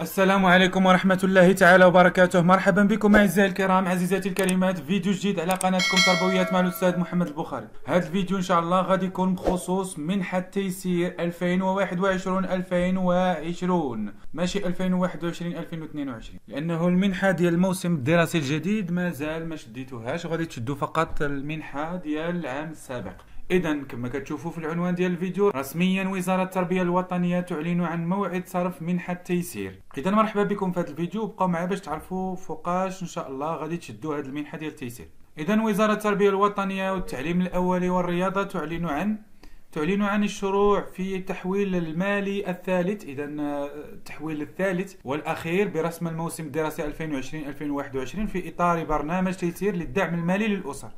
السلام عليكم ورحمة الله تعالى وبركاته. مرحبا بكم أعزائي الكرام عزيزاتي الكريمات. فيديو جديد على قناتكم تربويات مع الأستاذ محمد البخاري. هذا الفيديو إن شاء الله غادي يكون بخصوص منحة تيسير 2021 2020 ماشي 2021 2022 لأنه المنحة ديال الموسم الدراسي الجديد مازال ما شديتوهاش وغادي تشدوا فقط المنحة ديال العام السابق. اذا كما كتشوفوا في العنوان ديال الفيديو رسميا وزارة التربية الوطنية تعلن عن موعد صرف منحه تيسير اذا مرحبا بكم في هذا الفيديو بقاو معايا باش تعرفوا فوقاش إن شاء الله غادي تشدوا هذه المنحة ديال تيسير اذا وزارة التربية الوطنية والتعليم الاولي والرياضة تعلن عن تعلن عن الشروع في التحويل المالي الثالث اذا التحويل الثالث والأخير برسم الموسم الدراسي 2020 2021 في إطار برنامج تيسير للدعم المالي للأسر.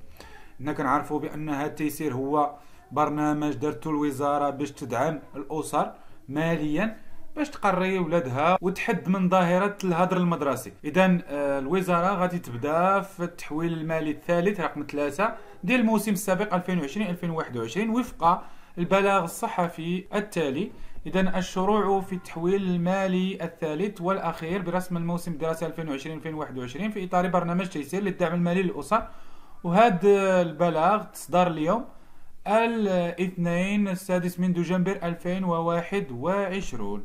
حنا كنعرفوا بأن هذا التيسير هو برنامج دارته الوزارة باش تدعم الأسر ماليا باش تقري ولادها وتحد من ظاهرة الهدر المدرسي. اذا آه، الوزارة غادي تبدأ في التحويل المالي الثالث رقم ثلاثة ديال الموسم السابق 2020 2021 وفق البلاغ الصحفي التالي. إذا الشروع في التحويل المالي الثالث والأخير برسم الموسم الدراسي 2020-2021 في إطار برنامج تيسير للدعم المالي للأسر وهذا البلاغ تصدر اليوم الاثنين السادس من دجنبر 2021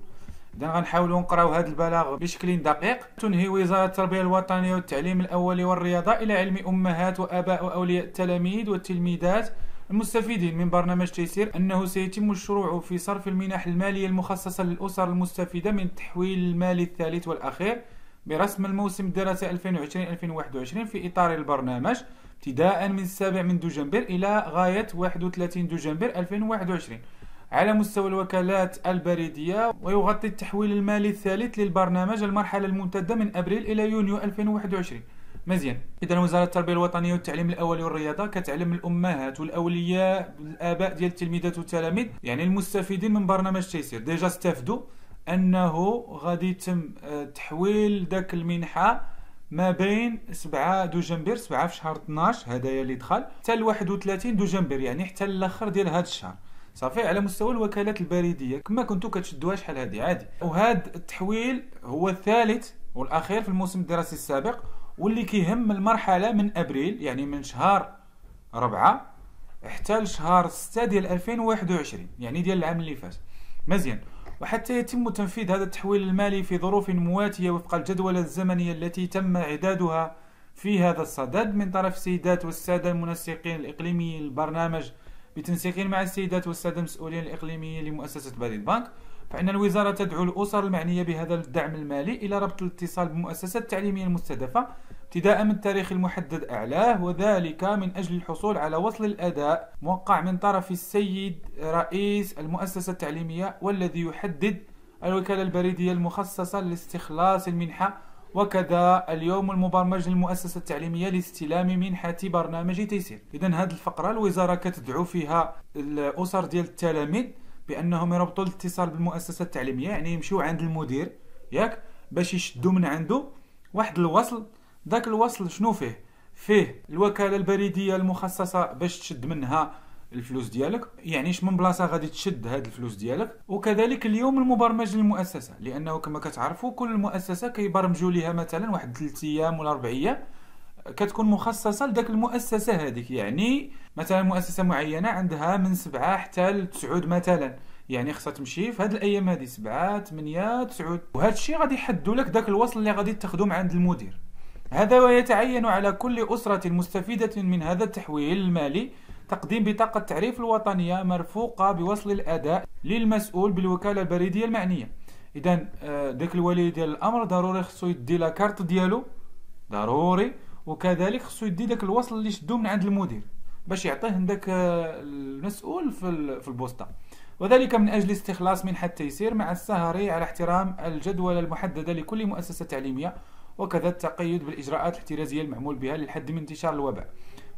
اذا غنحاولوا نقراو هذا البلاغ بشكل دقيق. تنهي وزارة التربية الوطنية والتعليم الاولي والرياضة إلى علم أمهات وآباء وأولياء التلاميذ والتلميذات المستفيدين. من برنامج تيسير أنه سيتم الشروع في صرف المنح المالية المخصصة للأسر المستفيدة من التحويل المالي الثالث والأخير برسم الموسم الدراسي 2020-2021 في إطار البرنامج. ابتداء من السابع من دجنبر إلى غاية 31 دجنبر 2021 على مستوى الوكالات البريدية ويغطي التحويل المالي الثالث للبرنامج المرحلة الممتدة من أبريل إلى يونيو 2021 مزيان. اذا وزارة التربية الوطنية والتعليم الاولي والرياضة كتعلم الأمهات والأولياء الاباء ديال التلميذات والتلاميذ يعني المستفيدين من برنامج تيسير. déjà استفدوا أنه غادي يتم آه، تحويل ذاك المنحة ما بين 7 دجنبر 7 في شهر 12 هذايا اللي دخل حتى ل 31 دجنبر يعني حتى الأخر ديال هذا الشهر. صافي على مستوى الوكالات البريدية كما كنتو كتشدوها شحال هذه عادي. وهذا التحويل هو الثالث والأخير في الموسم الدراسي السابق واللي كيهم المرحلة من أبريل يعني من شهر 4 حتى لشهر 6 ديال 2021 يعني ديال العام اللي فات. مزيان. وحتى يتم تنفيذ هذا التحويل المالي في ظروف مواتية وفق الجدولة الزمنية التي تم إعدادها في هذا الصدد من طرف السيدات والسادة المنسقين الإقليميين للبرنامج بتنسيق مع السيدات والسادة المسؤولين الإقليميين لمؤسسة بريد بانك فإن الوزارة تدعو الأسر المعنية بهذا الدعم المالي إلى ربط الاتصال بالمؤسسات التعليمية المستهدفة ابتداء من التاريخ المحدد أعلاه وذلك من أجل الحصول على وصل الأداء موقع من طرف السيد رئيس المؤسسة التعليمية والذي يحدد الوكالة البريدية المخصصة لاستخلاص المنحة وكذا اليوم المبرمج للمؤسسة التعليمية لاستلام منحة برنامج تيسير. إذا هذه الفقرة الوزارة كتدعو فيها الأسر ديال التلاميذ بأنهم يربطوا الاتصال بالمؤسسة التعليمية يعني يمشيو عند المدير ياك؟ باش يشدوا من عنده واحد الوصل. ذاك الوصل شنو فيه؟ فيه الوكالة البريدية المخصصة باش تشد منها الفلوس ديالك. يعنيش من بلاصة غادي تشد هاد الفلوس ديالك؟ وكذلك اليوم المبرمج للمؤسسة لأنه كما كتعرفوا كل مؤسسة كيبرمجوا ليها مثلا واحد 3 أيام ولا 4 أيام. كتكون مخصصة لذاك المؤسسة هذيك. يعني مثلا مؤسسة معينة عندها من سبعة حتى لتسعود مثلا. يعني خصها تمشي في هاد الأيام هذه سبعة 8 9 وهذا الشيء غادي يحدوا لك ذاك الوصل اللي غادي تاخذه من عند المدير. هذا ويتعين على كل أسرة مستفيدة من هذا التحويل المالي. تقديم بطاقة تعريف الوطنية مرفوقة بوصل الأداء للمسؤول بالوكالة البريدية المعنية. إذا آه، داك الولي ديال الأمر ضروري خصو يدي لا كارت ديالو. ضروري. وكذلك خصو يدي داك الوصل اللي شدو من عند المدير باش يعطيه داك آه، المسؤول في في البوسطة. وذلك من أجل استخلاص منحة التيسير مع السهر على احترام الجدول المحددة لكل مؤسسة تعليمية وكذا التقيد بالإجراءات الاحترازية المعمول بها للحد من انتشار الوباء.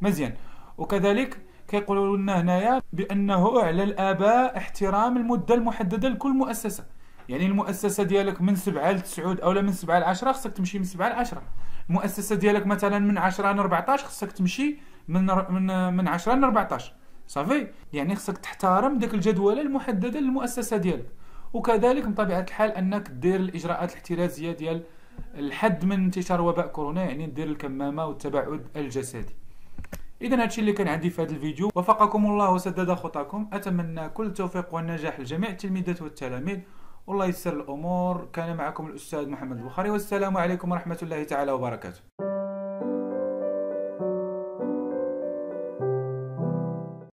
مزيان. وكذلك كيقولوا لنا هنايا بأنه على الآباء احترام المدة المحددة لكل مؤسسة. يعني المؤسسة ديالك من 7 ل 9 أو من 7 ل 10 خصك تمشي من 7 ل 10 المؤسسة ديالك مثلا من 10 ل 14 خصك تمشي من من من 10 ل 14 صافي؟ يعني خصك تحترم ديك الجدولة المحددة للمؤسسة ديالك. وكذلك بطبيعة الحال أنك دير الإجراءات الاحترازية ديال الحد من انتشار وباء كورونا يعني دير الكمامة والتباعد الجسدي. اذا هادشي اللي كان عندي في هذا الفيديو. وفقكم الله وسدد خطاكم. أتمنى كل التوفيق والنجاح لجميع التلميذات والتلاميذ. والله يسر الأمور. كان معكم الأستاذ محمد البخاري والسلام عليكم ورحمة الله تعالى وبركاته.